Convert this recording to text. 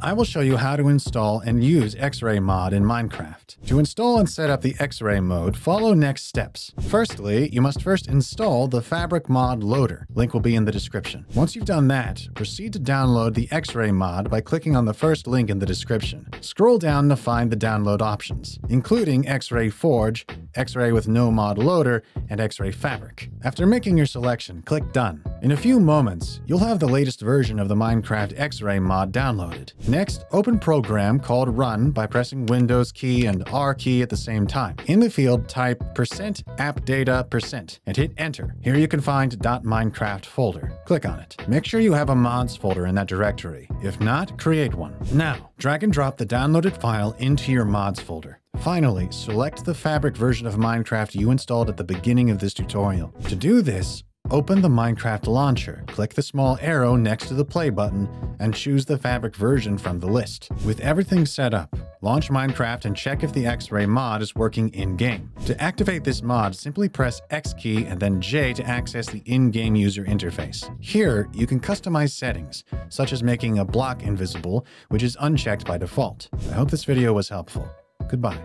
I will show you how to install and use X-Ray mod in Minecraft. To install and set up the X-Ray mode, follow next steps. Firstly, you must first install the Fabric mod loader. Link will be in the description. Once you've done that, proceed to download the X-Ray mod by clicking on the first link in the description. Scroll down to find the download options, including X-Ray Forge, X-Ray with no mod loader, and X-Ray Fabric. After making your selection, click Done. In a few moments, you'll have the latest version of the Minecraft X-Ray mod downloaded. Next, open program called Run by pressing Windows key and R key at the same time. In the field, type percent appdata percent and hit enter. Here you can find .minecraft folder. Click on it. Make sure you have a mods folder in that directory. If not, create one. Now, drag and drop the downloaded file into your mods folder. Finally, select the Fabric version of Minecraft you installed at the beginning of this tutorial. To do this, open the Minecraft launcher, click the small arrow next to the play button, and choose the Fabric version from the list. With everything set up, launch Minecraft and check if the X-Ray mod is working in-game. To activate this mod, simply press X key and then J to access the in-game user interface. Here, you can customize settings, such as making a block invisible, which is unchecked by default. I hope this video was helpful. Goodbye.